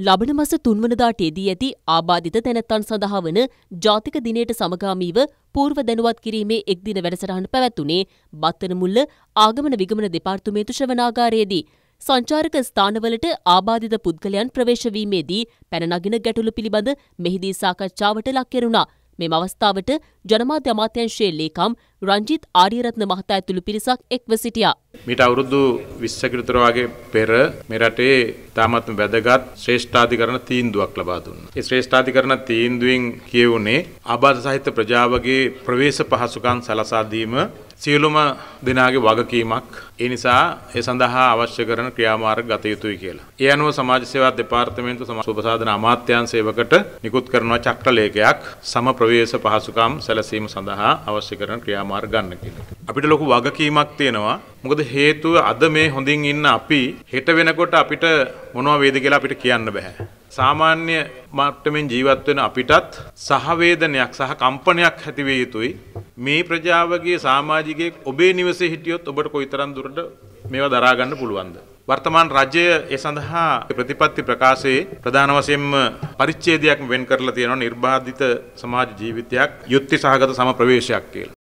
ලබන මස තුන්වනදාට යෙදී ඇති ආබාධිත තැනැත්තන් සඳහා වන ජාතික දිනයට සමගාමීව පූර්ව දැනුවත් කිරීමේ එක්දින වැඩසටහන පැවැත්වුණේ බත්තනමුල්ල ආගමන විගමන දෙපාර්තමේන්තු ශ්‍රවණාගාරයේදී. සංචාරක ස්ථානවලට ආබාධිත පුද්ගලයන් ප්‍රවේශවීමේදී පැනනගින ගැටලු පිළිබඳ මෙහිදී සාකච්ඡාවට ලක් කෙරුණා. මෙම අවස්ථාවට ජනමාධ්‍ය අමාත්‍යංශයේ ලේකම් රංජිත් ආරියරත්න මහතා ඇතුළු පිරිසක් එක්ව සිටියා. මීට අවුරුදු 20කට විතර වගේ පෙර මේ රටේ තාමත් වැදගත් ශ්‍රේෂ්ඨාධිකරණ තීන්දුවක් ලබා දුන්නා. ඒ ශ්‍රේෂ්ඨාධිකරණ තීන්දුවෙන් කියවුනේ ආබාධ සහිත ප්‍රජාවගේ ප්‍රවේශ පහසුකම් සලසා දීම සියලුම දෙනාගේ වගකීමක්. ඒ නිසා ඒ සඳහා අවශ්‍ය කරන ක්‍රියාමාර්ග ගත යුතුයි කියලා. ඒ අනුව සමාජ සේවා දෙපාර්තමේන්තුව සමාජ සුබසාධන අමාත්‍යාංශයකට නිකුත් කරන චක්‍රලේඛයක් සම ප්‍රවේශ පහසුකම් සැලසීම සඳහා අවශ්‍ය කරන ක්‍රියාමාර්ග ගන්න කියලා. අපිට ලොකු වගකීමක් තියෙනවා. මොකද හේතුව අද මේ හොඳින් ඉන්න අපි හෙට වෙනකොට අපිට මොනවා වේද කියලා අපිට කියන්න බෑ. සාමාන්‍ය මට්ටමින් ජීවත් වෙන අපිටත් සහවේදනයක් සහ කම්පනයක් ඇති විය යුතුයි. මේ ප්‍රජාවගේ සමාජිකයෙක් ඔබේ නිවසේ හිටියොත් ඔබට කොයිතරම් දුරට මේවා දරා ගන්න පුළුවන්ද? වර්තමාන රජය ඒ සඳහා ප්‍රතිපත්ති ප්‍රකාශයේ ප්‍රධාන වශයෙන්ම පරිච්ඡේදයක් වෙන් කරලා තියෙනවා නිර්බාධිත සමාජ ජීවිතයක් යුක්ති සහගත සම ප්‍රවේශයක් කියලා.